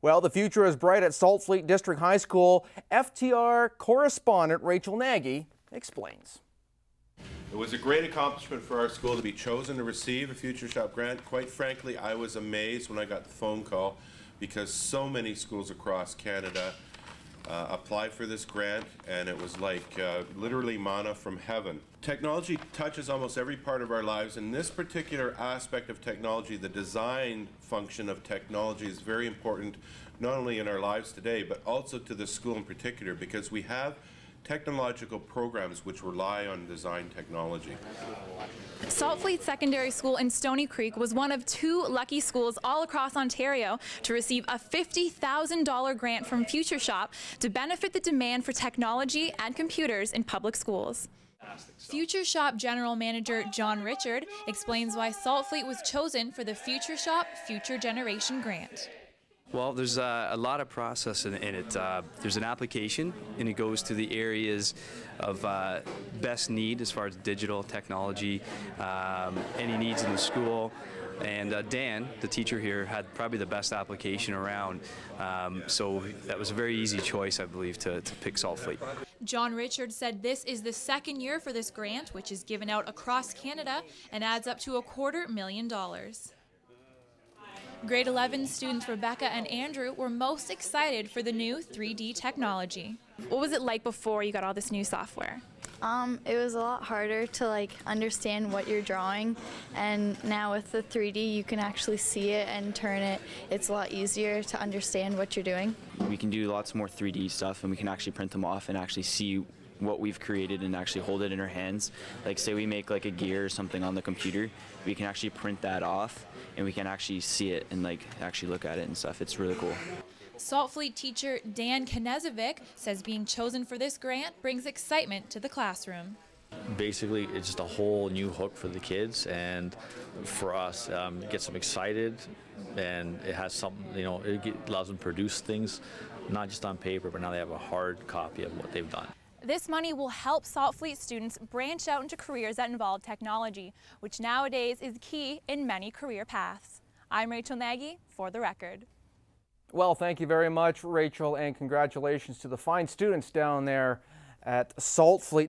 Well, the future is bright at Saltfleet District High School. FTR correspondent Rachel Nagy explains. It was a great accomplishment for our school to be chosen to receive a Future Shop grant. Quite frankly, I was amazed when I got the phone call because so many schools across Canada uh, applied for this grant and it was like uh, literally mana from heaven. Technology touches almost every part of our lives and this particular aspect of technology, the design function of technology is very important not only in our lives today but also to the school in particular because we have technological programs which rely on design technology. Saltfleet Secondary School in Stoney Creek was one of two lucky schools all across Ontario to receive a $50,000 grant from Future Shop to benefit the demand for technology and computers in public schools. Future Shop General Manager John Richard explains why Saltfleet was chosen for the Future Shop Future Generation Grant. Well, there's uh, a lot of process in, in it. Uh, there's an application, and it goes to the areas of uh, best need as far as digital technology, um, any needs in the school. And uh, Dan, the teacher here, had probably the best application around. Um, so that was a very easy choice, I believe, to, to pick Salt. John Richard said this is the second year for this grant, which is given out across Canada and adds up to a quarter million dollars. Grade 11 students Rebecca and Andrew were most excited for the new 3D technology. What was it like before you got all this new software? Um, it was a lot harder to like understand what you're drawing and now with the 3D you can actually see it and turn it. It's a lot easier to understand what you're doing. We can do lots more 3D stuff and we can actually print them off and actually see what we've created and actually hold it in our hands. Like say we make like a gear or something on the computer, we can actually print that off and we can actually see it and like actually look at it and stuff. It's really cool. Saltfleet teacher Dan Kanezovic says being chosen for this grant brings excitement to the classroom. Basically, it's just a whole new hook for the kids and for us. Um, it gets them excited and it has something, you know, it allows them to produce things not just on paper, but now they have a hard copy of what they've done. This money will help Saltfleet students branch out into careers that involve technology, which nowadays is key in many career paths. I'm Rachel Nagy for The Record. Well, thank you very much, Rachel, and congratulations to the fine students down there at Saltfleet.